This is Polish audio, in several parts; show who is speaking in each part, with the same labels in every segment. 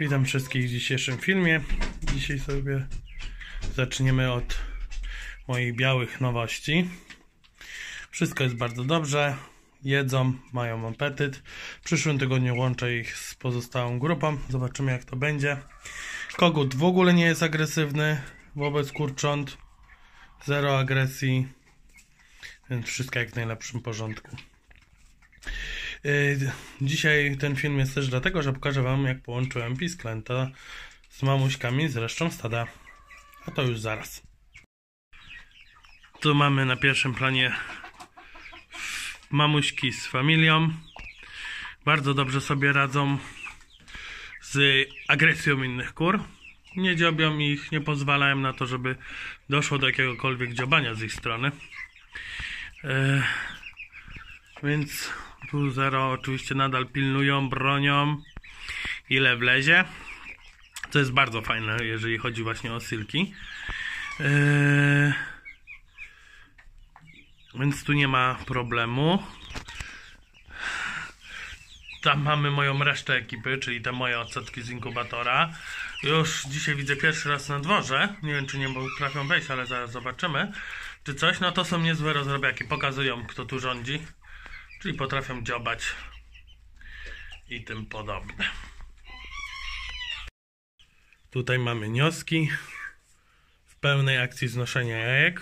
Speaker 1: Witam wszystkich w dzisiejszym filmie. Dzisiaj sobie zaczniemy od moich białych nowości. Wszystko jest bardzo dobrze. Jedzą, mają apetyt. W przyszłym tygodniu łączę ich z pozostałą grupą. Zobaczymy jak to będzie. Kogut w ogóle nie jest agresywny wobec kurcząt. Zero agresji. Więc wszystko jak w najlepszym porządku. Yy, Dzisiaj ten film jest też dlatego, że pokażę Wam, jak połączyłem pisklęta z mamuśkami z resztą stada. A to już zaraz. Tu mamy na pierwszym planie mamuśki z familią. Bardzo dobrze sobie radzą z agresją innych kur. Nie dziobią ich, nie pozwalają na to, żeby doszło do jakiegokolwiek dziobania z ich strony. Yy, więc tu zero oczywiście nadal pilnują, bronią ile wlezie. To jest bardzo fajne, jeżeli chodzi właśnie o silki. Yy... Więc tu nie ma problemu. Tam mamy moją resztę ekipy, czyli te moje odsetki z inkubatora. Już dzisiaj widzę pierwszy raz na dworze. Nie wiem, czy nie potrafią wejść, ale zaraz zobaczymy. Czy coś? No to są niezłe rozrobiaki. Pokazują, kto tu rządzi. Czyli potrafią dziobać i tym podobne. Tutaj mamy nioski w pełnej akcji znoszenia jajek.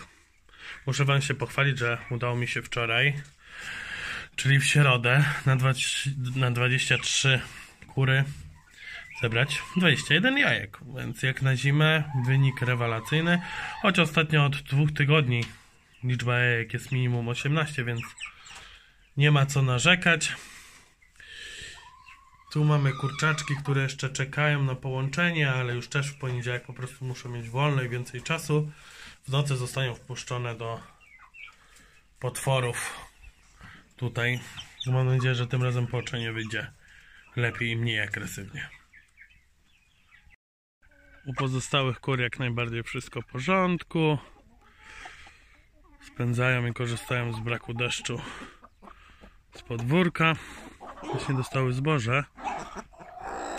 Speaker 1: Muszę Wam się pochwalić, że udało mi się wczoraj, czyli w środę, na, 20, na 23 kury zebrać 21 jajek. Więc jak na zimę wynik rewelacyjny. Choć ostatnio od dwóch tygodni liczba jajek jest minimum 18, więc nie ma co narzekać. Tu mamy kurczaczki, które jeszcze czekają na połączenie, ale już też w poniedziałek po prostu muszą mieć wolne i więcej czasu. W nocy zostają wpuszczone do potworów tutaj. Mam nadzieję, że tym razem połączenie wyjdzie lepiej i mniej agresywnie. U pozostałych kur jak najbardziej wszystko w porządku. Spędzają i korzystają z braku deszczu z podwórka. Właśnie dostały zboże,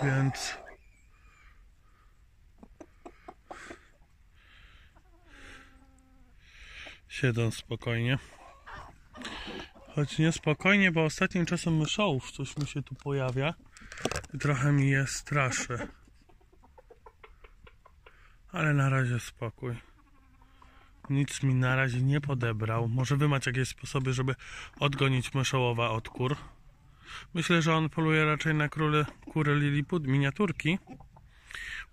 Speaker 1: więc siedzą spokojnie. Choć niespokojnie, bo ostatnim czasem myszołów coś mi się tu pojawia i trochę mi je straszy. Ale na razie spokój. Nic mi na razie nie podebrał. Może wy macie jakieś sposoby, żeby odgonić myszołowa od kur? Myślę, że on poluje raczej na króle, kury Lilliput, miniaturki.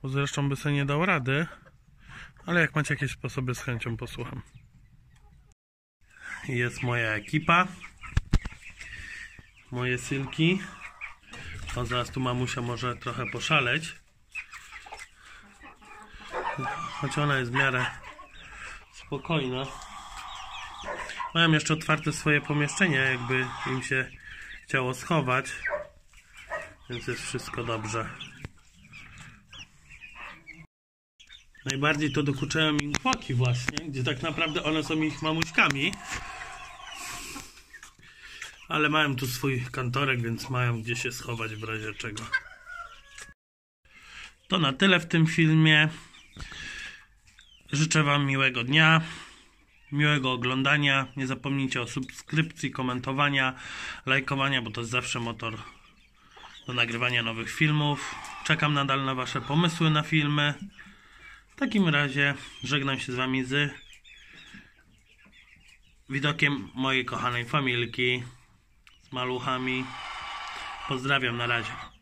Speaker 1: Bo zresztą by sobie nie dał rady. Ale jak macie jakieś sposoby, z chęcią posłucham. Jest moja ekipa. Moje sylki. O, zaraz tu mamusia może trochę poszaleć. Choć ona jest w miarę spokojna. Mają jeszcze otwarte swoje pomieszczenie, jakby im się chciało schować. Więc jest wszystko dobrze. Najbardziej to dokuczają im kwoki właśnie, gdzie tak naprawdę one są ich mamuśkami. Ale mają tu swój kantorek, więc mają gdzie się schować w razie czego. To na tyle w tym filmie. Życzę Wam miłego dnia, miłego oglądania. Nie zapomnijcie o subskrypcji, komentowania, lajkowania, bo to jest zawsze motor do nagrywania nowych filmów. Czekam nadal na Wasze pomysły na filmy. W takim razie żegnam się z Wami z widokiem mojej kochanej familki z maluchami. Pozdrawiam na razie.